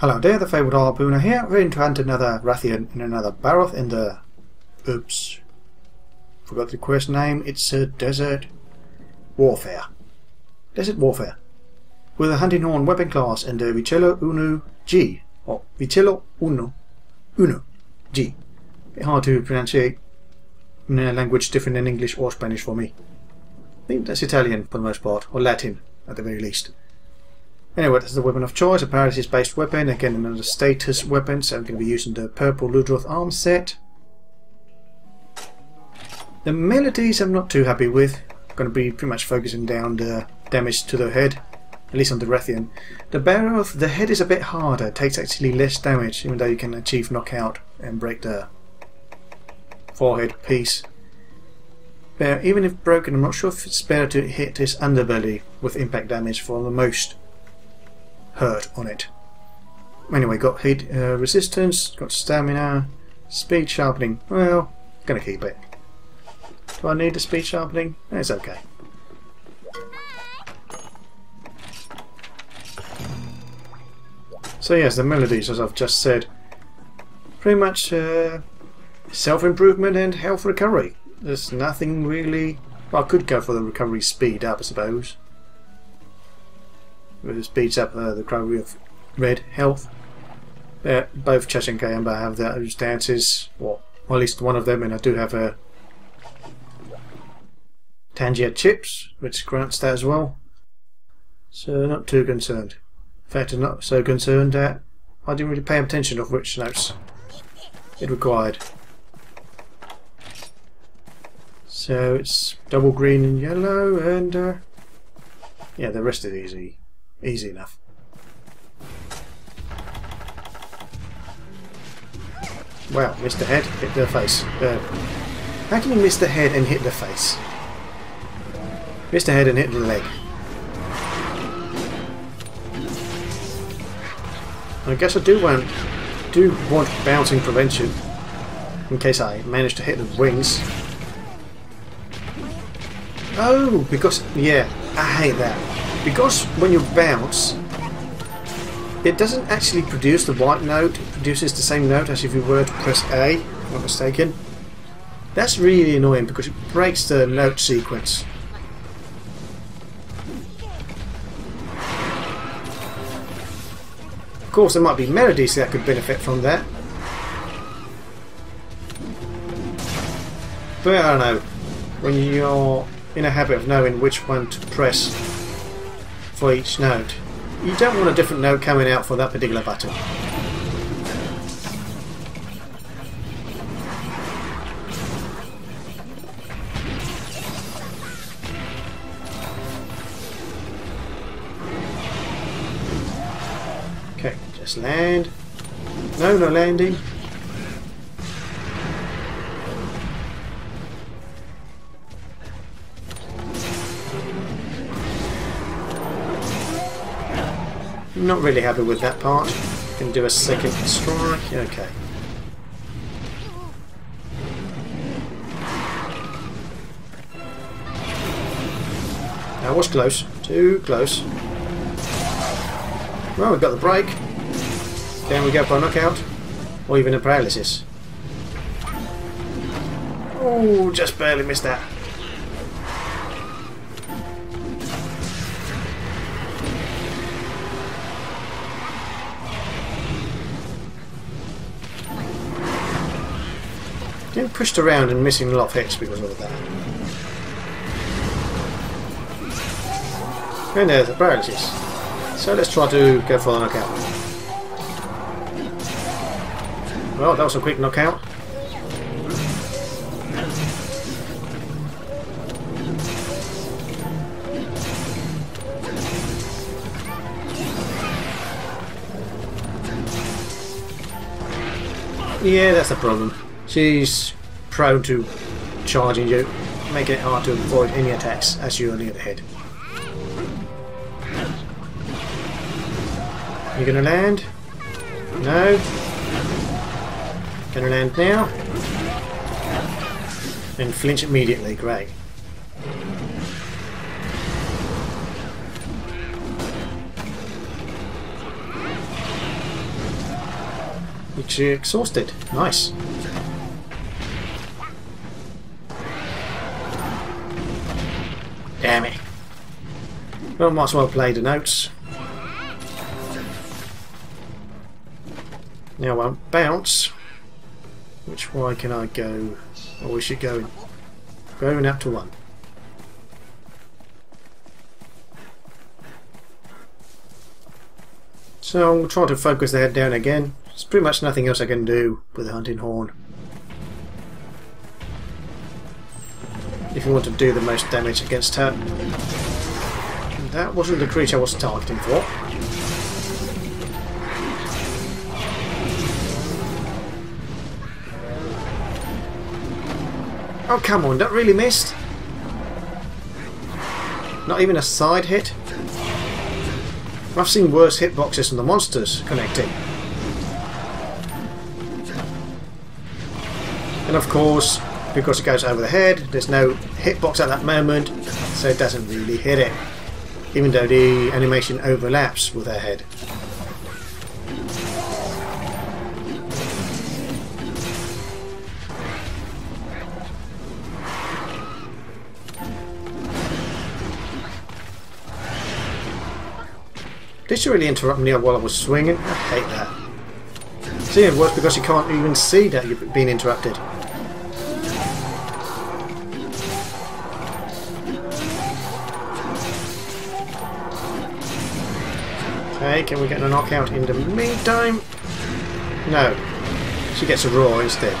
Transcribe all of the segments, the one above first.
Hello there, the Fabled Harpooner here. We're in to hunt another Rathian in another Barroth in the... Oops. Forgot the quest name. It's uh, Desert Warfare. Desert Warfare. With a hunting horn weapon class in the Vicello Uno G. Or Vicello Uno. Uno. G. Bit hard to pronounce in a language different than English or Spanish for me. I think that's Italian for the most part, or Latin at the very least. Anyway, this is the weapon of choice, a paralysis based weapon, again another status weapon, so I'm going to be using the purple Ludroth arm set. The melodies I'm not too happy with, I'm going to be pretty much focusing down the damage to the head, at least on the Rathian. The Barroth, the head is a bit harder, takes actually less damage, even though you can achieve knockout and break the forehead piece. But even if broken, I'm not sure if it's better to hit his underbelly with impact damage for the most hurt on it. Anyway, got heat uh, resistance, got stamina, speed sharpening. Well, gonna keep it. Do I need the speed sharpening? It's okay. So yes, the melodies, as I've just said, pretty much uh, self-improvement and health recovery. There's nothing really... Well, I could go for the recovery speed up, I suppose it speeds up uh, the recovery of red health. Uh, both Chesh and Kayamba have those dances, or at least one of them, and I do have a Tangier chips, which grants that as well. So not too concerned. In fact, I'm not so concerned that I didn't really pay attention of which notes it required. So it's double green and yellow, and uh, yeah, the rest is easy. Easy enough. Wow, missed the head, hit the face. Uh, how can you miss the head and hit the face? Missed the head and hit the leg. I guess I do want do want bouncing prevention in case I manage to hit the wings. Oh, because yeah, I hate that because when you bounce it doesn't actually produce the white note. It produces the same note as if you were to press A if I'm not mistaken. That's really annoying because it breaks the note sequence. Of course there might be melodies that could benefit from that. But I don't know. When you're in a habit of knowing which one to press for each note. You don't want a different note coming out for that particular button. Okay, just land. No, no landing. Not really happy with that part. Can do a second strike. Okay. That was close. Too close. Well, we've got the break. Can we go for a knockout? Or even a paralysis? Oh, just barely missed that. Pushed around and missing a lot of hits because of that. And there's the paralysis. So let's try to go for a knockout. Well, that was a quick knockout. Yeah, that's the problem. She's prone to charging you, making it hard to avoid any attacks as you are near the head. You gonna land? No? Gonna land now? And flinch immediately, great. You're exhausted. Nice. Well, might as well play the notes. Now I won't bounce. Which way can I go? Or we should go going up to one. So I'll try to focus the head down again. There's pretty much nothing else I can do with the hunting horn. If you want to do the most damage against her. That wasn't the creature I was targeting for. Oh come on, that really missed? Not even a side hit? I've seen worse hitboxes from the monsters connecting. And of course, because it goes over the head, there's no hitbox at that moment, so it doesn't really hit it. Even though the animation overlaps with her head. Did she really interrupt me while I was swinging? I hate that. See, it works because you can't even see that you've been interrupted. Okay, can we get a knockout in the meantime? No. She gets a roar instead.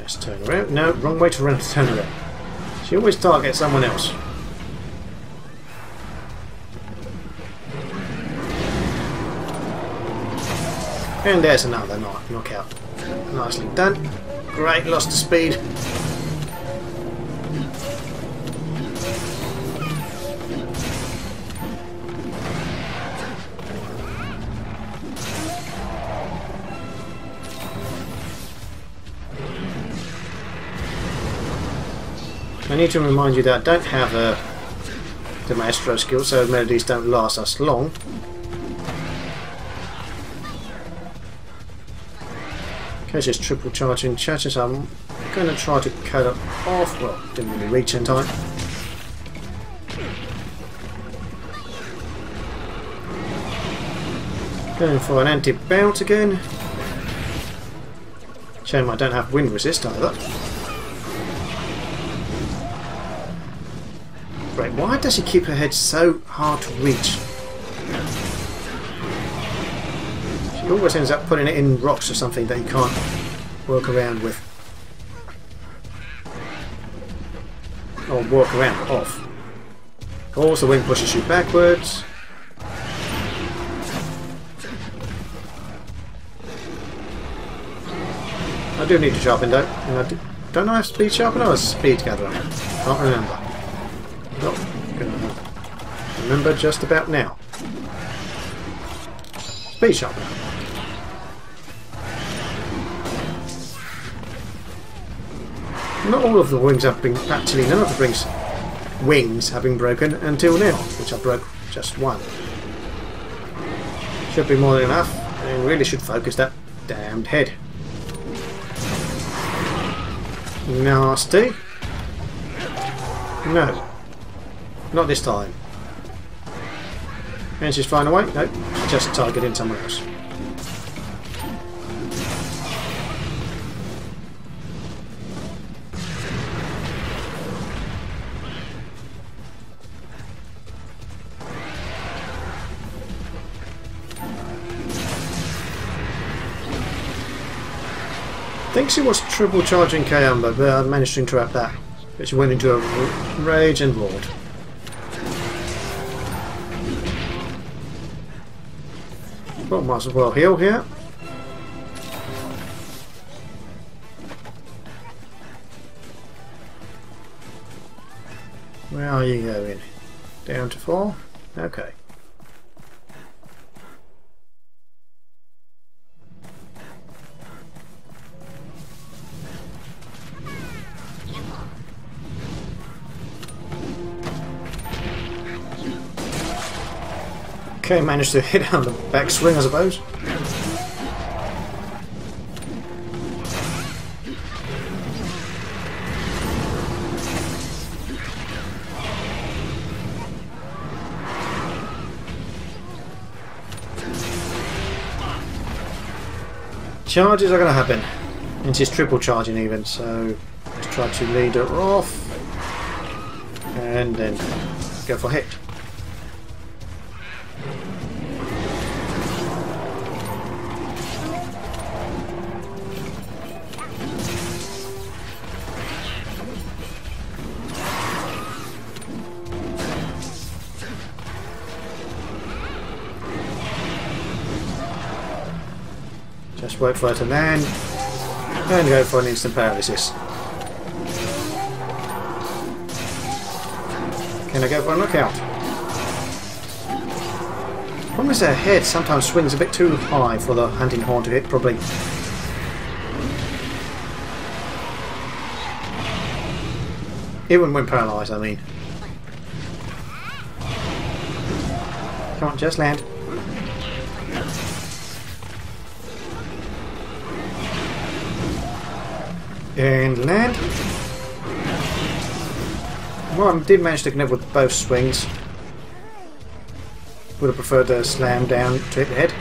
Let's turn around. No, wrong way to run turn around. She always targets someone else. And there's another knock knockout. Nicely done. Great, lost the speed. Need to remind you that I don't have a the maestro skill, so melodies don't last us long. Okay, just triple charging churches. I'm going to try to cut it off. Well, didn't really reach in time. Going for an anti-bounce again. Shame I don't have wind resist either. Right, why does she keep her head so hard to reach? She always ends up putting it in rocks or something that you can't work around with. Or work around off. Of course, the wind pushes you backwards. I do need to sharpen though. Don't I have speed sharpener or speed gatherer? Can't remember. Remember just about now. Speed sharpener. Not all of the wings have been actually none of the wings wings have been broken until now, which I broke just one. Should be more than enough, and really should focus that damned head. Nasty. No. Not this time. And she's flying away? Nope. Just targeting someone else. I think she was triple charging Kayamba, but I managed to interrupt that. But she went into a rage and roared. Well, might as well heal here. Where are you going? Down to four? Okay. Okay, managed to hit on the backswing, I suppose. Charges are going to happen. And she's triple charging even, so let's try to lead her off. And then go for hit. Wait for her to land and go for an instant paralysis. Can I go for a knockout? Problem is her head sometimes swings a bit too high for the hunting horn to hit, probably. Even when paralysed, I mean. Come on, just land. And land. Well, I did manage to connect with both swings. Would have preferred to slam down to hit the head.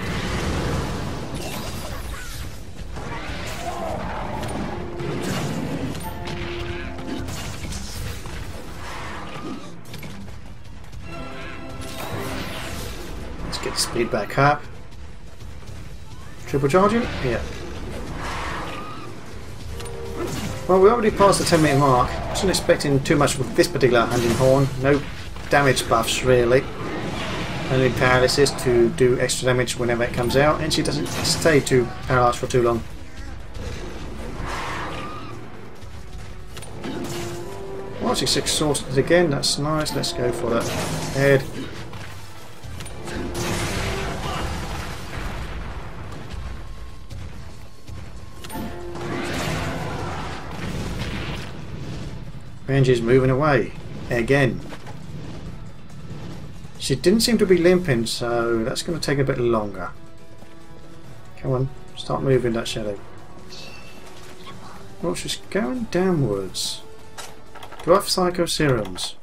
Let's get speed back up. Triple charging? Yeah. Well, we already passed the 10 minute mark. Wasn't expecting too much with this particular hunting horn. No damage buffs really. Only paralysis to do extra damage whenever it comes out, and she doesn't stay too paralysed for too long. Well, she's exhausted again. That's nice. Let's go for that head. Benji's moving away. Again. She didn't seem to be limping, so that's going to take a bit longer. Come on, start moving that shadow. Well, she's going downwards. Do I have Psychoserums?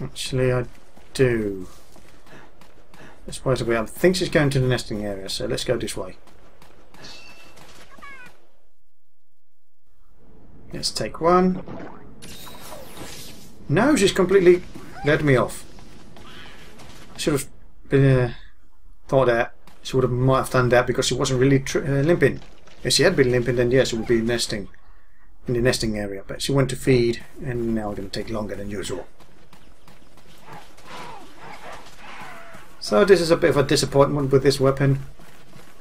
Actually, I do. This away. I think she's going to the nesting area, so let's go this way. Let's take one. No, she's completely led me off. I should have been uh, thought that she would have might have done that because she wasn't really uh, limping. If she had been limping, then yes, she would be nesting in the nesting area. But she went to feed, and now it's going to take longer than usual. So this is a bit of a disappointment with this weapon.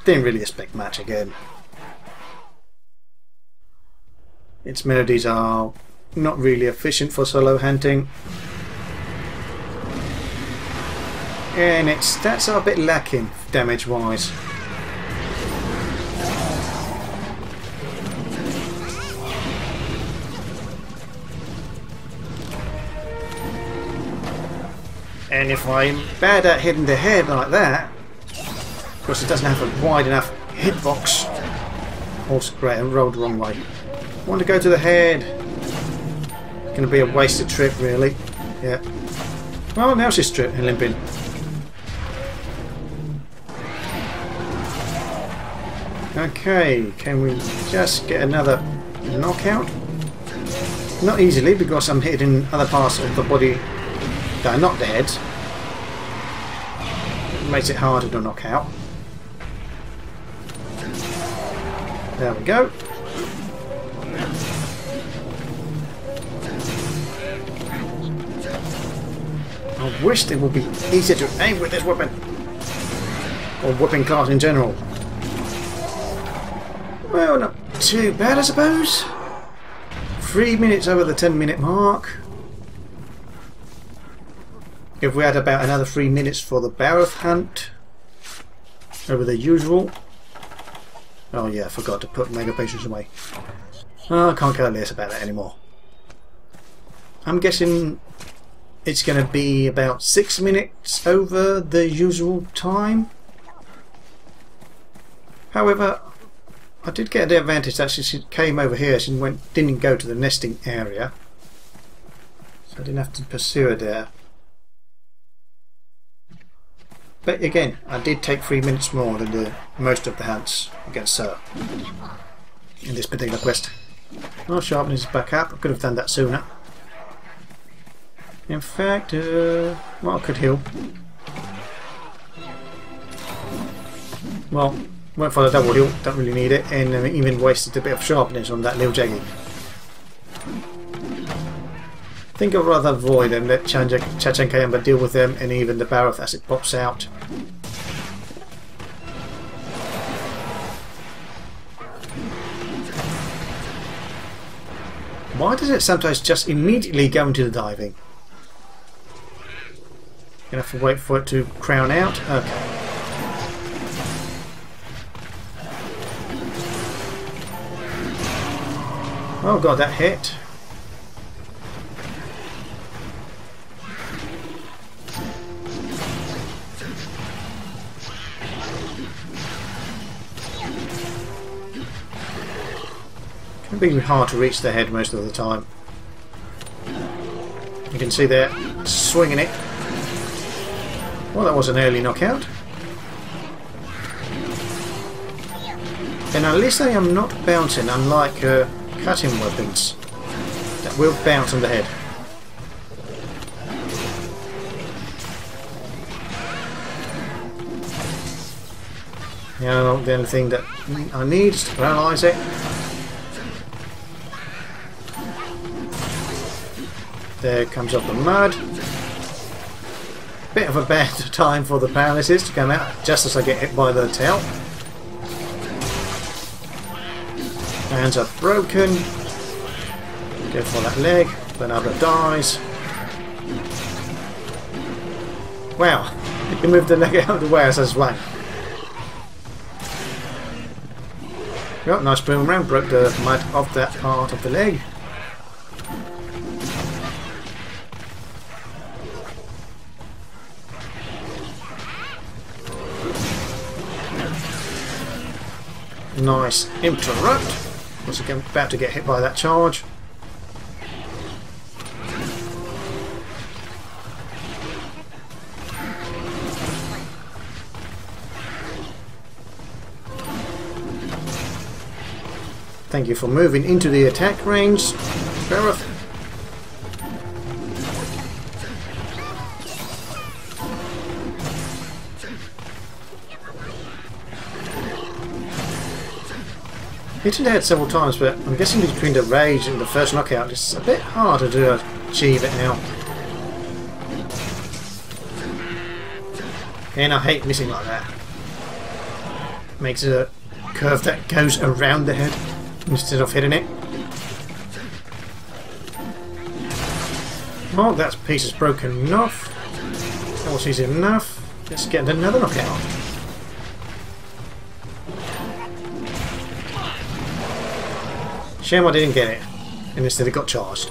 Didn't really expect much again. Its melodies are not really efficient for solo hunting. And its stats are a bit lacking damage wise. And if I'm bad at hitting the head like that, of course it doesn't have a wide enough hitbox. Also great, I rolled the wrong way. Want to go to the head. Going to be a wasted trip, really. Yeah. Well, now she's trip and limping. Okay, can we just get another knockout? Not easily, because I'm hitting other parts of the body that are not the head. It makes it harder to knock out. There we go. I wish it would be easier to aim with this weapon. Or whipping class in general. Well, not too bad, I suppose. Three minutes over the 10 minute mark. If we had about another three minutes for the Barroth hunt, over the usual. Oh yeah, I forgot to put Mega Potions away. Oh, I can't care less about that anymore. I'm guessing it's going to be about six minutes over the usual time. However, I did get the advantage that she came over here. She went, didn't go to the nesting area, so I didn't have to pursue her there. But again, I did take three minutes more than the most of the hunts against her in this particular quest. Oh, sharpness is back up. I could have done that sooner. In fact, uh, well, I could heal. Well, went for the double heal, don't really need it, and uh, even wasted a bit of sharpness on that little Jaggi. I think I'd rather avoid and let Chachan Kayamba deal with them and even the Barroth as it pops out. Why does it sometimes just immediately go into the diving? Gonna have to wait for it to crown out? Okay. Oh god, that hit. Can be hard to reach the head most of the time. You can see they're swinging it well, that was an early knockout. And at least I am not bouncing, unlike uh, cutting weapons that will bounce on the head. Now the only thing that I need is to paralyse it. There comes up the mud. Bit of a bad time for the paralysis to come out just as I get hit by the tail. Hands are broken. Go for that leg. Another dies. Wow, you can move the leg out of the way as I swung. Yep, nice boom round, broke the mud off that part of the leg. Nice interrupt. Was again about to get hit by that charge. Thank you for moving into the attack range, Gareth. Hitting the head several times, but I'm guessing between the rage and the first knockout, it's a bit harder to achieve it now. And I hate missing like that. Makes a curve that goes around the head instead of hitting it. Oh, that piece is broken enough. That was easy enough. Let's get another knockout. Shame I didn't get it, and instead it got charged.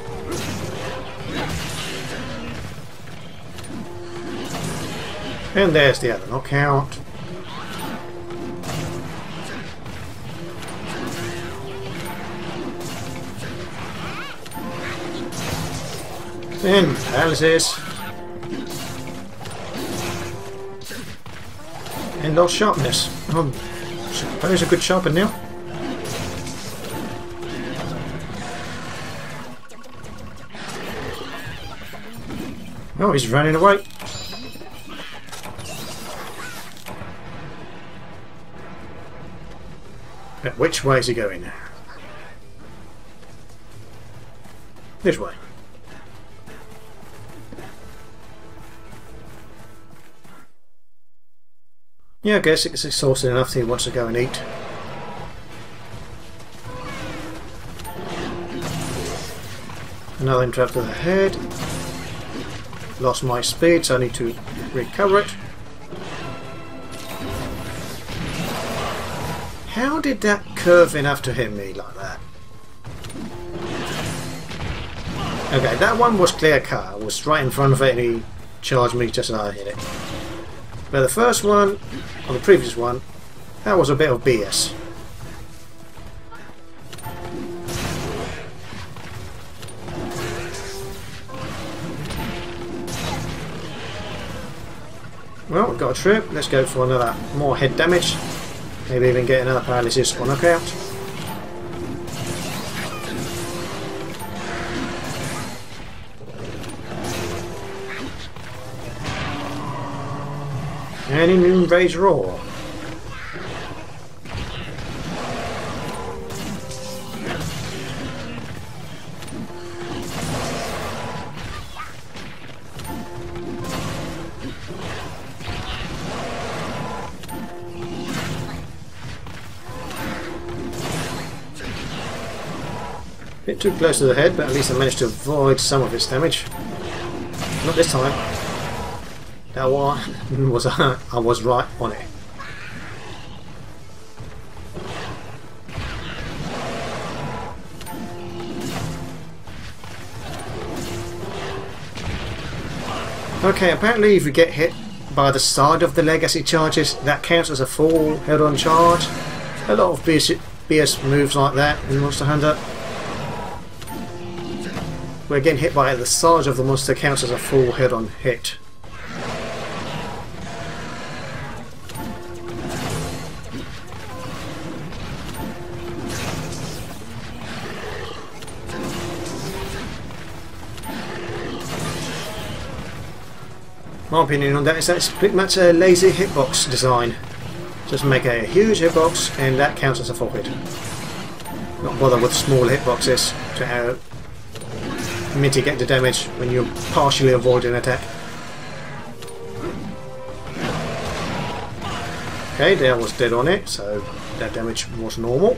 And there's the other knockout. And paralysis. And lost sharpness. Oh, suppose a good sharpen now. Oh, he's running away. But which way is he going? This way. Yeah, I guess it's exhausted enough that he wants to go and eat. Another interrupt to the head. Lost my speed, so I need to recover it. How did that curve in after hit me like that? Okay, that one was clear cut. I was right in front of it and he charged me just as I hit it. But the first one, or the previous one, that was a bit of BS. A. Let's go for another more head damage. Maybe even get another paralysis or knockout. And in Rage Roar. Too close to the head, but at least I managed to avoid some of its damage. Not this time. That one was uh, I was right on it. Okay, apparently if you get hit by the side of the leg as it charges, that counts as a full head-on charge. A lot of BS, BS moves like that in Monster Hunter we're getting hit by the size of the monster counts as a full head-on hit. My opinion on that is that's pretty much a lazy hitbox design. Just make a huge hitbox and that counts as a full hit. Not bother with small hitboxes to mitigate the damage when you're partially avoiding an attack. Okay, there was dead on it, so that damage was normal.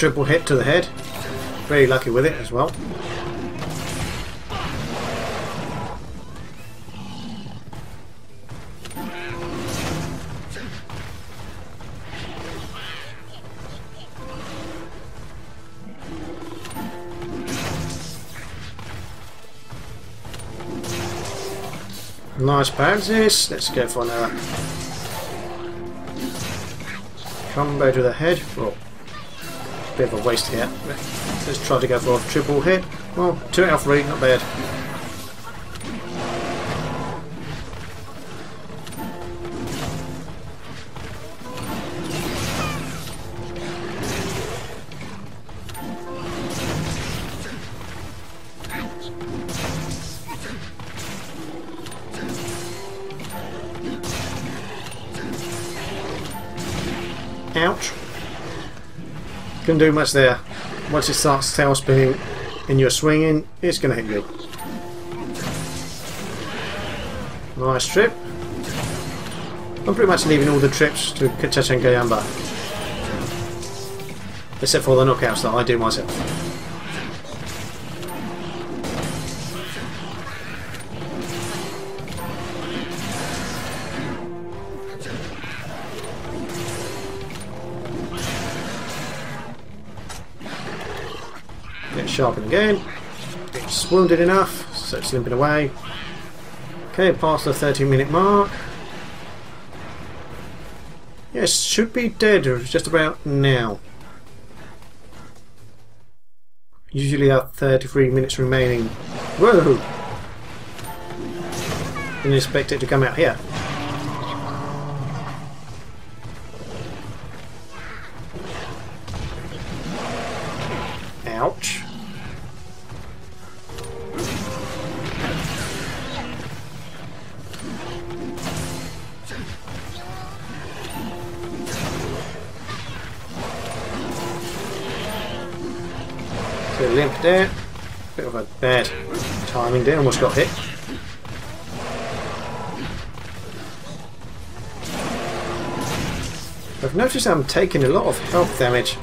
Triple hit to the head. Very lucky with it as well. Nice paralysis. Let's go for another combo to the head. Bit of a waste here. Let's try to go for a triple hit. Well, two out of three, not bad. Do much there. Once it starts tail spinning and you're swinging, it's going to hit you. Nice trip. I'm pretty much leaving all the trips to Kachachenka. Except for the knockouts that I do myself. Sharpen again. It's wounded enough, so it's limping away. Okay, past the 30 minute mark. Yes, should be dead just about now. Usually have 33 minutes remaining. Whoa! Didn't expect it to come out here. Limp there. Bit of a bad timing there, almost got hit. I've noticed I'm taking a lot of health damage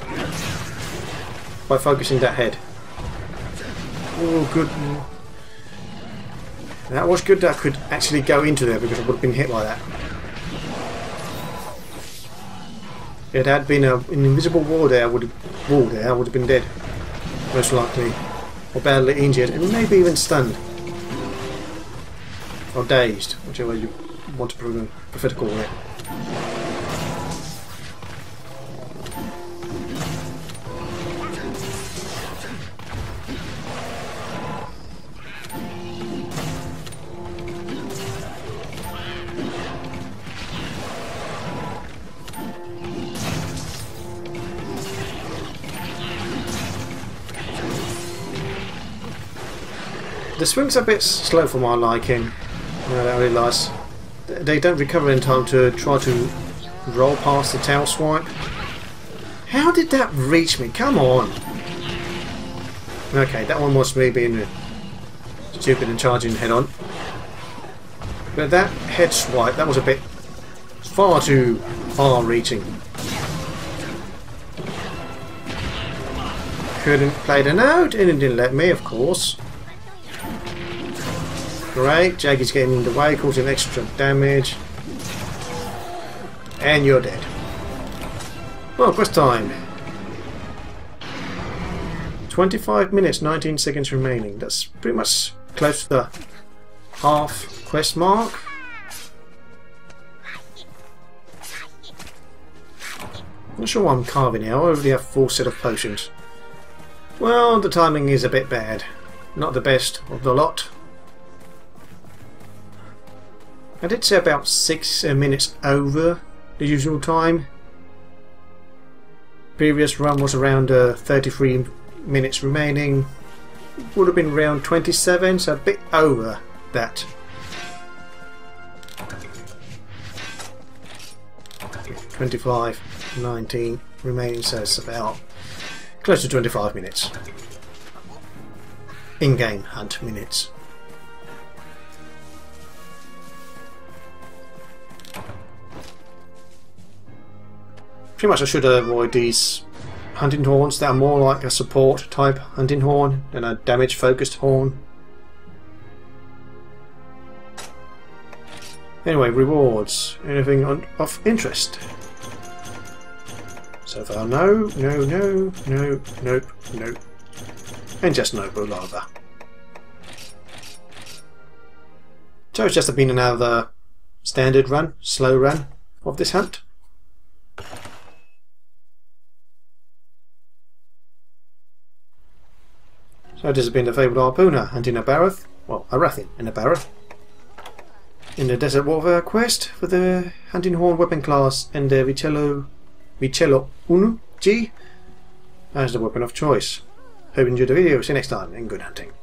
by focusing that head. Oh, good. That was good that I could actually go into there because I would have been hit by that. If it had been a, an invisible wall there, would have, wall there, I would have been dead. Most likely. Or badly injured, and maybe even stunned. Or dazed, whichever you want to prefer to call it. The swing's a bit slow for my liking. No, I realise. They don't recover in time to try to roll past the tail swipe. How did that reach me? Come on! Okay, that one was me being stupid and charging head on. But that head swipe, that was a bit far too far reaching. Couldn't play the note and it didn't let me, of course. Great, Jaggi's getting in the way, causing extra damage. And you're dead. Well, quest time. 25 minutes, 19 seconds remaining. That's pretty much close to the half quest mark. Not sure why I'm carving here. I already have full set of potions. Well, the timing is a bit bad. Not the best of the lot. I did say about six uh, minutes over the usual time. Previous run was around uh, 33 minutes remaining. Would have been around 27, so a bit over that. Twenty-five, nineteen remaining, so it's about close to 25 minutes. In-game hunt minutes. Pretty much I should avoid these hunting horns that are more like a support type hunting horn than a damage focused horn. Anyway, rewards. Anything on, of interest? So far, no, no, no, no, nope, nope. And just no lava. So it's just been another standard run, slow run of this hunt. This has been the fabled harpooner hunting a Barroth, well, a Rathian in a Barroth, In the Desert Warfare quest for the hunting horn weapon class and the Vicello, Vicello Unu G as the weapon of choice. Hope you enjoyed the video, see you next time, and good hunting.